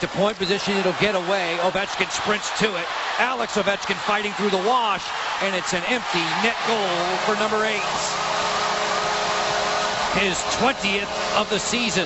To point position, it'll get away. Ovechkin sprints to it. Alex Ovechkin fighting through the wash, and it's an empty net goal for number eight. His 20th of the season.